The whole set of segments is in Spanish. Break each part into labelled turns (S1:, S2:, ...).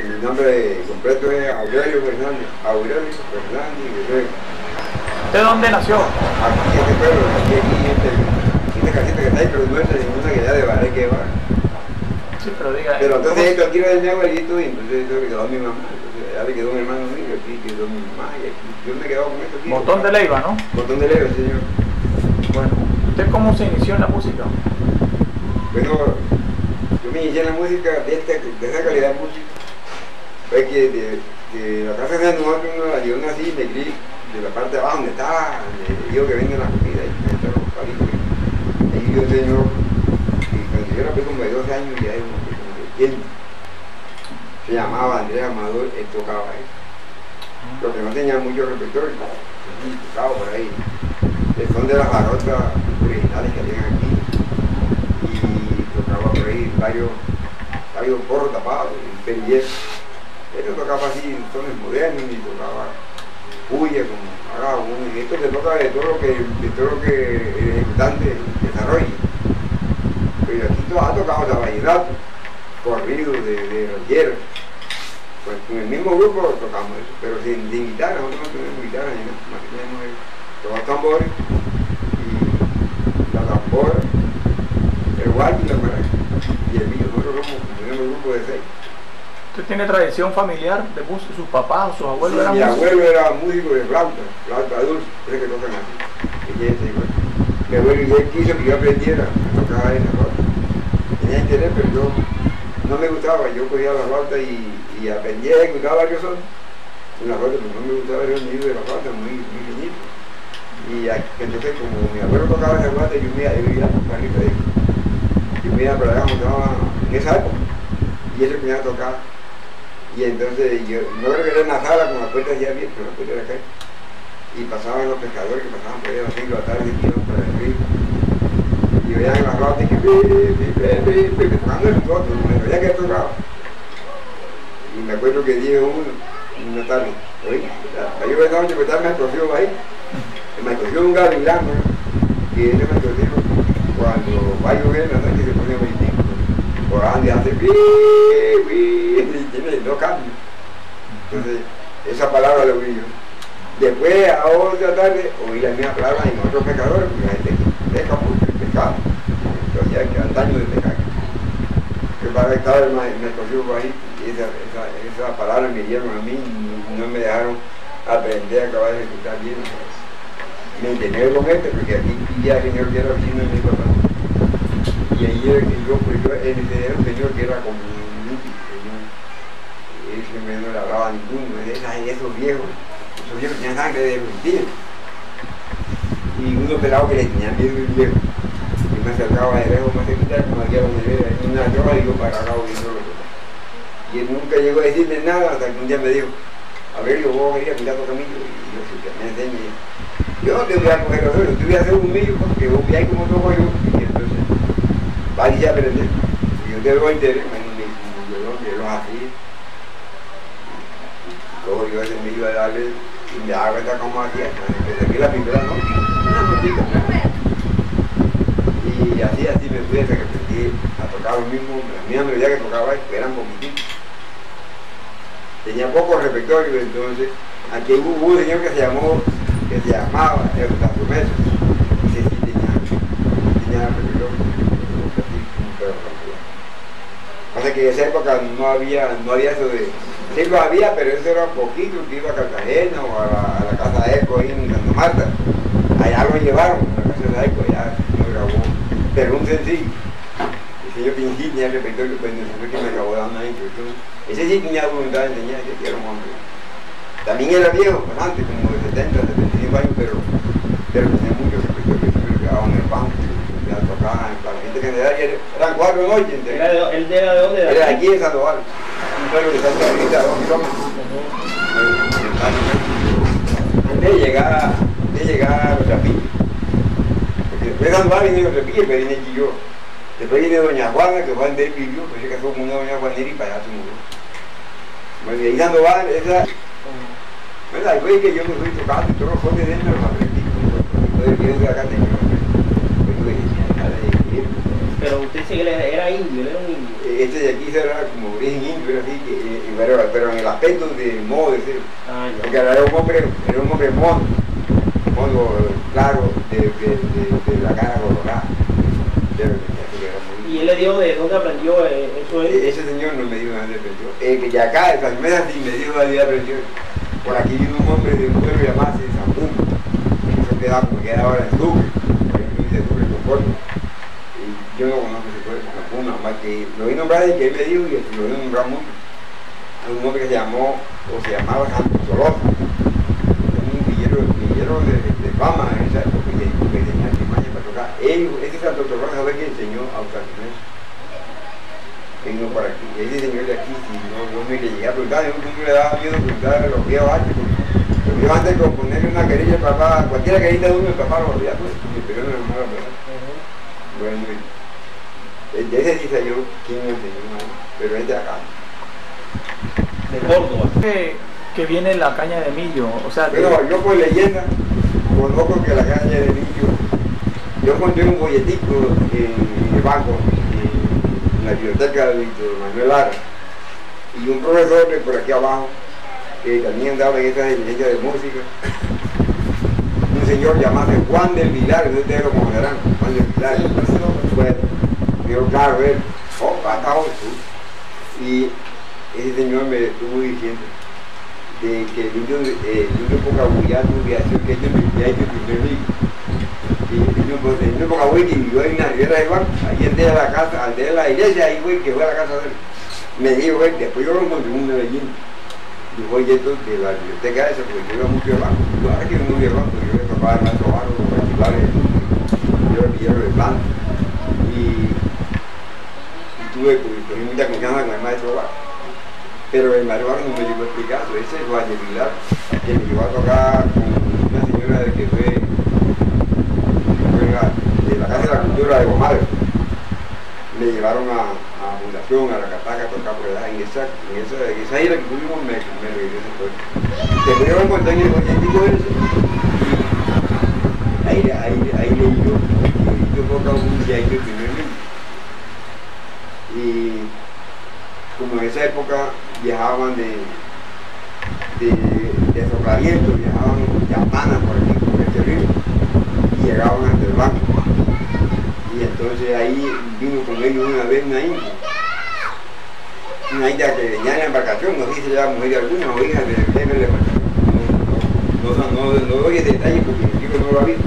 S1: Mi nombre completo es Aurelio Fernández, Aurelio Fernández Guerrero.
S2: ¿Usted dónde nació?
S1: Aquí en este pueblo, aquí, aquí, en este, esta casita que está ahí, pero no es de ninguna que ya de Baré que va.
S2: Sí, pero diga.
S1: Pero
S2: ¿cómo
S1: entonces esto aquí era de mi abuelito y entonces esto le quedó a mi mamá. Entonces ya le quedó mi hermano mío, aquí quedó mi mamá y aquí. Yo me he quedado con esto aquí.
S2: Botón de Leiva, ¿no?
S1: Botón de leve, señor.
S2: Bueno, ¿usted cómo se inició en la música?
S1: Bueno, yo me inicié en la música de, esta, de esa calidad de música. Fue que de, de la casa de nosotros, uno, yo nací, me crié de la parte de abajo donde está, donde digo que venden la comida, y me entró los palitos. Ahí yo señor, y cuando yo era pues, como de 12 años, ya era como de tiempo. Se llamaba Andrés Amador, él tocaba eso. Lo que no tenía mucho repertorio, y tocaba por ahí. El son de las barotas originales que habían aquí y tocaba por ahí varios, varios porros tapados, y perillés. Esto tocaba así tonos modernos y tocaba puya como haga uno. Y esto se toca de todo lo que, todo lo que el ejecutante desarrolle. Pero aquí to- ha tocado la vallenato, corrido de, de ranchero. Pues con el mismo grupo tocamos eso, pero sin, sin guitarra, nosotros no tenemos guitarra que tenemos tocar tambores y la tambora, el guardia y la maraca. Y el mío, nosotros somos tenemos un grupo de seis.
S2: ¿Usted tiene tradición familiar de música? ¿Sus papás o sus abuelos
S1: Sí,
S2: eran
S1: mi
S2: músicos?
S1: abuelo era músico de flauta, flauta dulce, que tocan así. que. Mi abuelo y él quiso que yo aprendiera a tocar en la flauta. Tenía interés, pero yo no me gustaba, yo cogía la flauta y, y aprendía a ejecutar varios sones. Una flauta, pero no me gustaba era el nido de la flauta, muy, muy finito. Y a- entonces como mi abuelo tocaba esa flauta, yo me iba, arriba de él. Yo me iba para allá en esa época. Y se ponía a tocar. Y entonces yo, no que era en la sala con la puerta ya abierta, la puerta de la calle. Y pasaban los pescadores que pasaban por ahí a las 5 de la tarde y iban para el río. Y veían las flautas que tocando el roto, me veía que tocaba. Y me acuerdo que dije uno, una tarde, oye, yo pensaba interpretar me escogió ahí. Me escogió un gavilán. Y ese me escogió cuando va a llover la noche se pone muy Por donde hace y dos cambios. Entonces, esa palabra la oí yo. Después, a otra tarde, oí la misma palabra en otros pescadores, porque la gente pesca mucho el pescado. Entonces, ya quedan daños de pescar. Que para estar me cogió por ahí, esa, esa, esa palabra me dieron a mí, no, no me dejaron aprender a acabar de ejecutar bien. Me entendí con este, porque aquí señor que era vecino de mi papá. Y ahí era que yo, pues yo, él era señor que era como un señor. Él siempre no le hablaba a ninguno, esa- esos viejos, esos viejos tenían sangre de mentira. Y uno pelado que le tenían miedo al viejo. Y me acercaba de lejos, me acercaba, como había en una droga, y yo para acá oyéndolo. Y él nunca llegó a decirme nada hasta que un día me dijo, a ver, yo voy a ir a cuidar tu camino. Y yo, si que me enseñe, yo no te voy a coger los dedos, te voy a hacer un millo porque vos veis como yo. Aprender. Y yo doy interés, me que lo así. Cojo yo ese millo a darle y me hago esta como hacía. Desde aquí la primera noche, una. Y así, así me fui hasta que aprendí a tocar lo mismo, la misma melodía que tocaba, eran poquititos. Tenía poco repertorio, entonces aquí hubo un señor que se llamó, que se llamaba Eustacio Promesa. Ese sí tenía, tenía repertorio, así como perro campeón. Pasa que en esa época no había, no había eso de. Sí lo había, pero eso era poquito, que iba a Cartagena o a la, casa de Eco ahí en Santa Marta. Allá lo llevaron, a la casa de Eco, allá lo grabó. Pero un sencillo. El señor Pinchín tenía repertorio, pues que me acabó dando ahí, pero ese sí tenía voluntad de enseñar, ese era un hombre. También era viejo, bastante, como de 70, 75 años, pero tenía mucho repertorio, siempre quedaba en el banco, ya tocaba para la gente que general, y era- eran cuatro entre-
S3: Era de- ¿Él era de dónde?
S1: era de aquí de Sandoval, un pueblo que está cerquita de somos. Antes de llegar, de llegar a los Chapillos. Porque después de Sandoval viene después viene Quilló. Después viene Doña Juana, que fue donde él vivió, pues se casó con una Doña Juanera y para allá se murió. Bueno, y ahí Sandoval, esa... Que yo me fui tocando y todos los jóvenes de él me los aprendí. De acá dije,
S3: usted dice que él era, indio, él era un indio.
S1: Este de aquí era como origen indio, era así, que, y- pero, pero en el aspecto de modo de ser.
S3: Ah.
S1: Porque era un hombre, era un hombre mono, mono claro, de, de, de, de la cara colorada. Que
S3: Y él le dio de dónde aprendió eh, eso él.
S1: Ese señor no me dijo de aprendió. El que de acá, de San Mesa, sí me dijo dónde aprendió. Por aquí vino un hombre de un pueblo llamado San Pumbo. Eso queda como queda ahora en Sucre. Puerto. Y yo no conozco San Pumbo, más que lo vi nombrar y que él me dijo y lo vi nombrar mucho. Hay un hombre que se llamó, o se llamaba Santo Solosa. Un villero, villero de, de fama en esa época que, que tenía artimaña para tocar. Él, ese Santo Solosa fue que enseñó a usar instrumento vino por aquí. Ese señor de aquí, si no, no me le llegué a preguntar, yo nunca le daba miedo preguntar a los viejos antes, porque los viejos antes de componerle una querella al papá, cualquiera querida de uno, el papá lo olvida, pues, pero no me ¿verdad? Bueno, de ese dice yo, ¿quién me enseñó? Pero este de acá.
S3: De Córdoba.
S2: Que, que viene la caña de millo, o sea, de-
S1: Bueno, yo por leyenda conozco que la calle de Millo, yo encontré un bolletico en el banco, en la biblioteca de Víctor Manuel Lara, y un profesor de por aquí abajo, que también daba en esa diligencia de música, un señor llamado Juan del Vilar, no ustedes lo conocerán, Juan del Vilar, bueno, él, oh, hasta hoy, y ese señor me estuvo diciendo, de que el indio, eh, el acción que ellos me hecho el primer libro. Y el indio, pues, el Pocahuillá que vivió en la banco, ahí en de la casa, al de la iglesia, ahí güey, que fue a la casa de él. Me dijo, güey, después yo lo encontré en un Medellín. Y fue esto de la biblioteca esa, porque yo mucho de ahora que no iba de banco, yo le tocaba el maestro barro, los yo pillero de banco. Y, y tuve, cogí mucha confianza con el maestro barro. Pero el maestro Barro no me llegó a explicar, eso. es Juan de Pilar, que me llevó a tocar con una señora de que fue, de la Casa de la Cultura de Gomar. Me llevaron a, a Fundación, a la Cataca, a tocar por allá, en esa, en esa, en esa gira que tuvimos me, me regresé pueblo. Después yo lo encontré en ese, y ahí, ahí, ahí leí yo, y yo toca un día el primer libro. Y como en esa época viajaban de, de, de viajaban llamanas por aquí, por este río, y llegaban hasta el banco. Y entonces ahí vino con ellos una vez una india, una india que venía en la embarcación, no sé se llama mujer alguna o hija del jefe de la embarcación. No, no, no, no, doy ese detalle porque el chico no lo ha visto.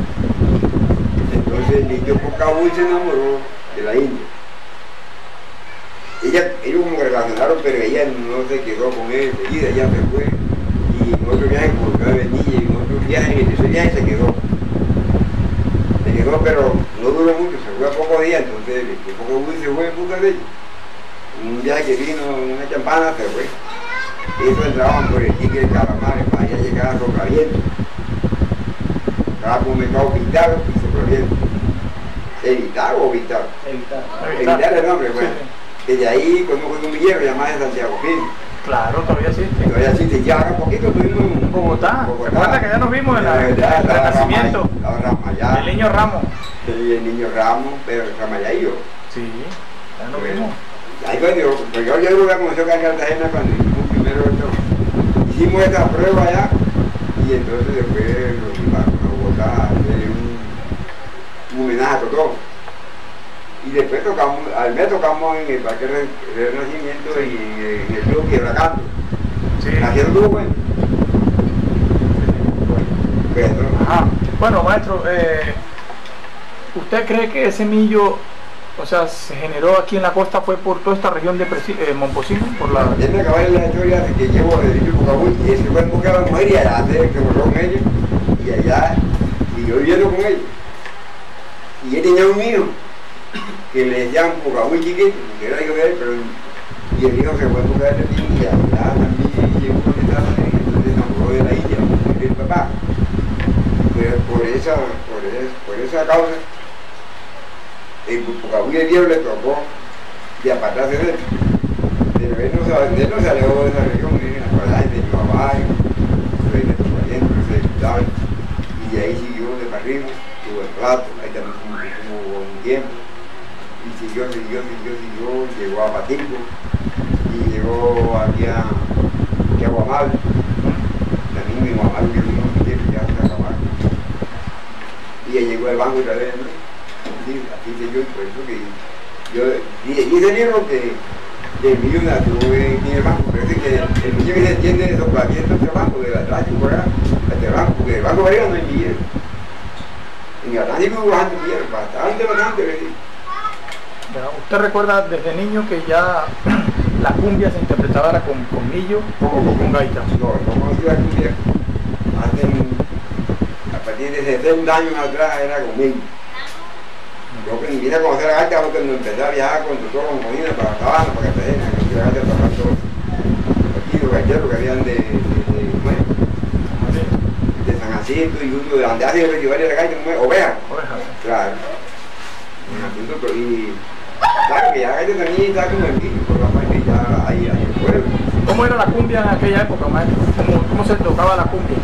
S1: Entonces el indio Pocahú se enamoró de la india ella, ellos como que relacionaron, pero ella no se quedó con él enseguida, ella se fue. Y en otro viaje por nueve niñas, y en otro viaje, en ese viaje se quedó. Se quedó, pero no duró mucho, se fue a pocos días, entonces el poco se fue en busca de ella. Un viaje que vino, una champana, se fue. Ellos entraban por el tigre de calamares para allá llegar a Soplaviento. Estaba por un mercado Vitaro y Soplaviento. ¿Evitar o Vitar?
S3: Evitar.
S2: Evitar.
S1: Evitar el nombre, bueno.
S2: sí.
S1: Desde ahí conozco un villero llamado Santiago Gil.
S2: Claro, todavía existe.
S1: Todavía existe, ya hace poquito estuvimos en
S2: Bogotá. ¿Recuerda que ya nos vimos en la- en el Renacimiento?
S1: Ramayá,
S2: El niño Ramos.
S1: sí, el niño Ramos, pero Ramayá y yo.
S2: Sí, ya nos vimos.
S1: Ahí yo, pues yo, yo la conocí acá en Cartagena cuando hicimos primero esto. Hicimos esta prueba allá y entonces después nos llevaron a Bogotá a hacer un, un homenaje a Totó. Y después tocamos, al mes tocamos en el Parque Re- Renacimiento y en, el Club Quebracanto.
S2: Sí.
S1: Haciendo todo bueno. Bueno,
S2: Ajá. Bueno, maestro, eh, ¿usted cree que ese millo, o sea, se generó aquí en la costa fue por toda esta región de Presi- eh, Momposino? Por la...
S1: Déjame acabar la historia de que llevo de Dicho Pucabuy y ese fue en busca de la mujer y allá se quedó con ella y allá siguió viviendo con ella. Y él tenía un hijo que le decían Pucabuy chiquito, que era de él, pero y el hijo se fue en busca de y allá también llegó con esta se enamoró de la la mujer del papá. Pero por esa, por es- por esa causa, el Pucabuy el viejo le tocó de apartarse de él. Pero él no, se, él no se alejó de esa región, en la cuadra de Chihuahua, de Tocaliente, se ejecutaban, y de ahí siguió de para arriba, tuvo el plato, ahí también como un tiempo, y siguió, siguió, siguió, siguió, llegó a Patinco y llegó aquí a, aquí a Guamal. También mi Guamal que vino un tiempo ya se acabaron. Y llegó el banco otra vez, ¿no? Así, así siguió, y por eso que yo el libro que del millón tuve en el banco, pero es que el millón que se entiende de soplamiento del banco, de la por acá, este banco, porque el banco variado no hay millón. En el Atlántico hubo bastante millón, bastante, bastante,
S2: ¿Usted recuerda desde niño que ya la cumbia se interpretaba era con, con millo o con gaita?
S1: No, no conocí la cumbia. Hace, a partir de 70 años atrás era conmigo. Yo que vine a conocer la gaita cuando empecé a viajar con doctor con Molina para Cabana, para Cartagena, que la gaita para todos aquí los gaiteros que habían de, de, de, de San Jacinto y uno de hace el festival de la gaita, Oveja.
S2: Ovejas.
S1: Claro. Y claro que ya también está como en vivo, por la parte ya hay, hay el pueblo.
S2: ¿Cómo era la cumbia en aquella época, maestro? ¿Cómo, cómo se tocaba la cumbia?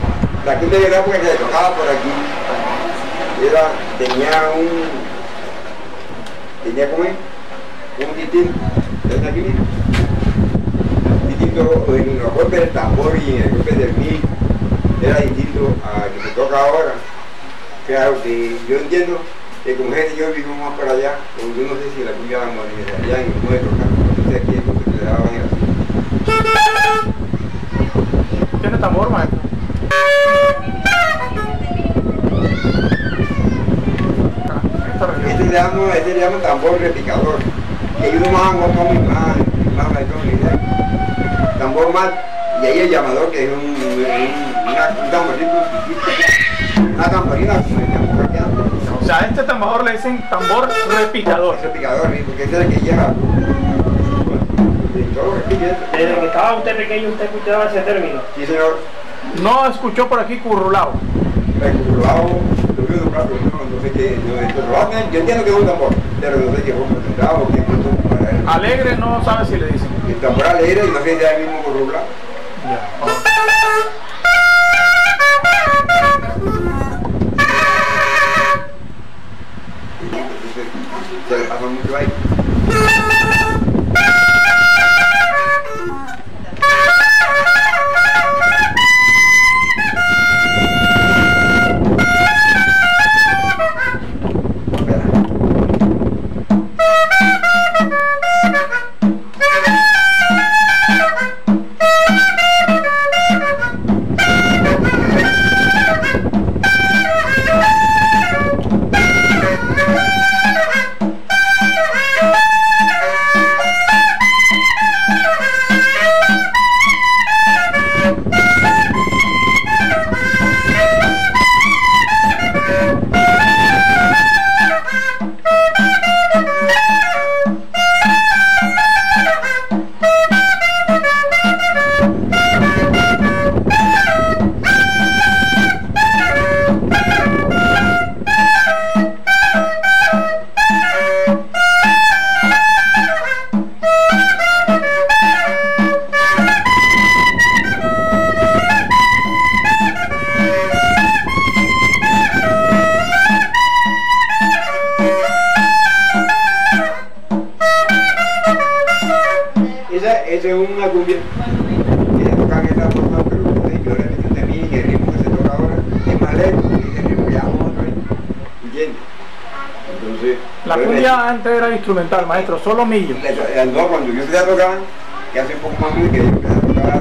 S1: La cumbia de la época que se tocaba por aquí era, tenía un, tenía como un distinto, ¿ves aquí mismo? Distinto en los golpes del tambor y en el golpe del mil, era distinto a que se toca ahora. Claro que yo entiendo que con gente yo vivo más para allá, porque yo no sé si la modernizarían y no de tocar, no sé aquí porque se daban así.
S2: ¿Tiene tambor, maestro? En.
S1: Este le llamo, este le llamo tambor repicador. Que hay uno más más más más más maestro, ni idea. Tambor mal. Y ahí el llamador que es un, un, una, un tamborcito chiquito. Una tamborina como el tambor que antes.
S2: O sea, a este tambor le dicen tambor repicador.
S1: Ese picador, ¿sí? porque ese es el que lleva.
S3: Desde que estaba usted pequeño, usted escuchaba ese término.
S1: Sí, señor.
S2: No escuchó por aquí currulao.
S1: El curulao, lo veo doblar, pero no, no sé qué. Yo entiendo que es un tambor, pero no sé qué punto para él.
S2: Alegre no sabe si le dicen.
S1: El tambor alegre y no sé si es el mismo curulao.
S2: Ya.
S1: Le pasa mucho ahí. ¿Entiendes? Entonces,
S2: La cumbia antes era instrumental, maestro, solo millo.
S1: no, cuando yo empecé a tocar, que hace un poco más que yo empecé a tocar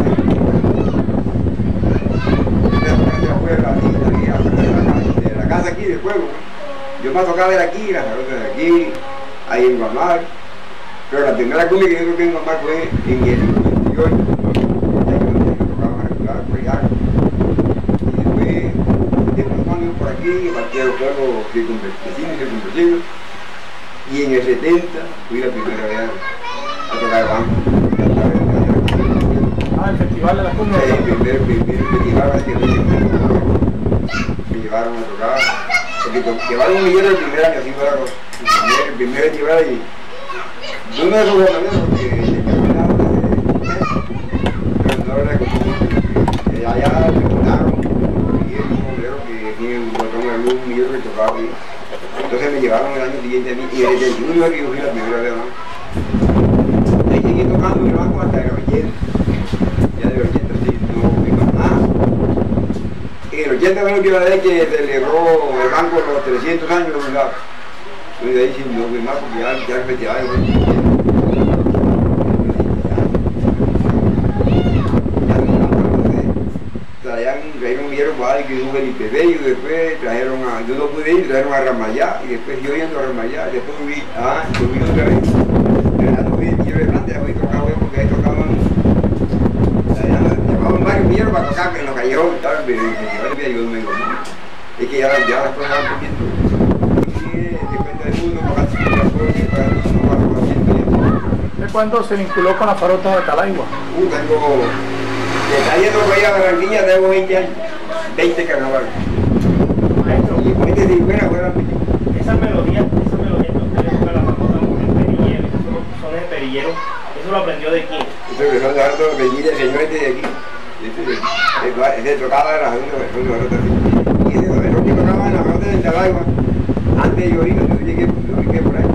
S1: de la casa, aquí, del pueblo. Yo me tocaba de aquí, las saludas de aquí, ahí en Guamar. Pero la primera cumbia que yo toqué en Guamar fue en el 98, ¿no? Ya que no me tocaba regular por allá. Y después, después cuando yo por aquí, partí a los pueblos circunvecinos y circunvecinos. Y en el 70 fui la primera vez a, tocar el banco.
S2: Ah, el festival de la cumbia.
S1: Sí, el primer, primer festival que me me llevaron a tocar. Porque llevaron un millón el primer año, así fue la cosa. El primer, festival y yo no esos botones porque se caminaban pero no era como allá me contaron y el bolero que tiene un botón de luz, un que tocaba. Entonces me llevaron el año siguiente a mí y desde el 71 es que yo fui la primera vez, ¿no? Ahí seguí tocando mi banco hasta el 80. Ya del 80 sí, no fui más nada. En el 80 fue la última vez que celebró el banco los 300 años de fundado. Entonces de ahí sí no fui más porque ya, ya me retiraba yo. traían, trajeron un tuvo el IPB y después trajeron a, yo no pude ir, trajeron a Ramayá y después yo yendo a Ramayá, después subí, ah, subí otra vez, Renato de Planta, ya fui tocado porque ahí tocaban, llevaban varios vieros para tocar en los callejones tal, pero yo no me digo, es que ya, ya las cosas van y de para para para para
S2: ¿De cuándo se vinculó con las farotas de Talaigua?
S1: Uh, tengo. De saliendo voy a Barranquilla tengo 20 años. 20 carnavales.
S3: Maestro,
S1: Y 20 de fuera, fuera.
S3: esa melodía, esa melodía que usted le toca a la famosa en perillero, esos son de perillero, ¿eso lo aprendió de quién?
S1: Eso que son dando venir el señor este de aquí. Este, tocaba en la segunda versión de Barota. Y ese eso que tocaba en la Barota de Talagua. Antes de yo ir, yo llegué, yo llegué por ahí.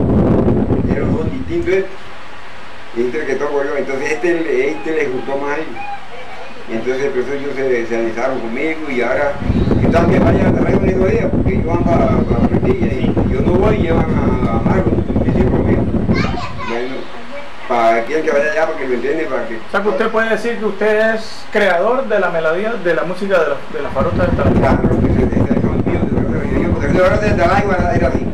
S1: Era un son distinto y este es el que toco yo. Entonces este, este le gustó más a ellos. Entonces por eso ellos se, se alisaron conmigo y ahora que también vayan a traer un de ella porque ellos van para, para Barranquilla y yo no voy y llevan a, a Marco, y siempre conmigo. Bueno, para quien que vaya allá para que lo entiende, para que...
S2: O sea que usted puede decir que usted es creador de la melodía de la música de, la- de las farotas de Talaigua.
S1: Claro, que se se- son míos, de yo porque el de era así.